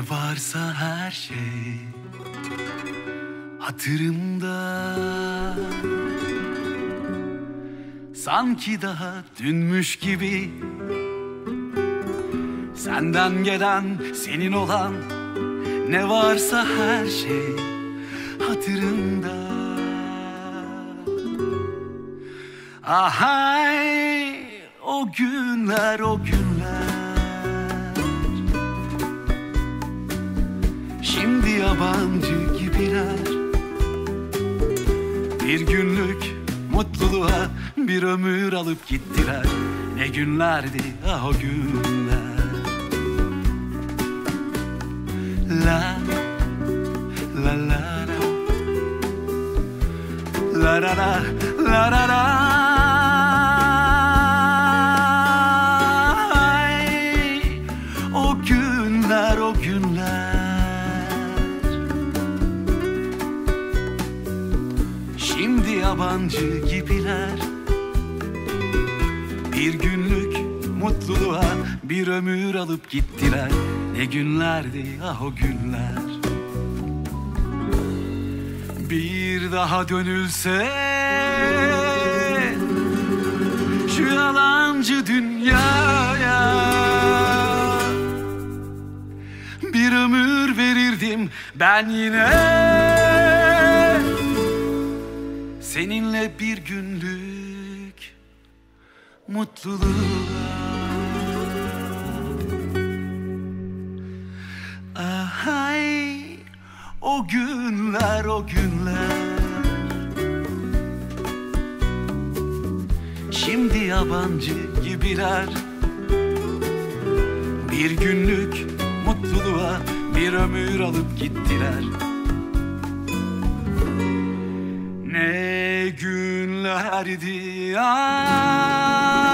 varsa her şey hatırımda. Sanki daha dünmüş gibi Senden gelen senin olan Ne varsa her şey hatırımda. Ahay o günler o günler yabancı gibiler. Bir günlük mutluluğa bir ömür alıp gittiler. Ne günlerdi ah o günler. La la la la. La la la la la Şimdi yabancı gibiler. Bir günlük mutluluğa bir ömür alıp gittiler. Ne günlerdi ah o günler. Bir daha dönülse Şu yalancı dünyaya Bir ömür verirdim ben yine Seninle bir günlük mutluluğa. Ahay o günler o günler. Şimdi yabancı gibiler. Bir günlük mutluluğa bir ömür alıp gittiler Ne günlerdi ay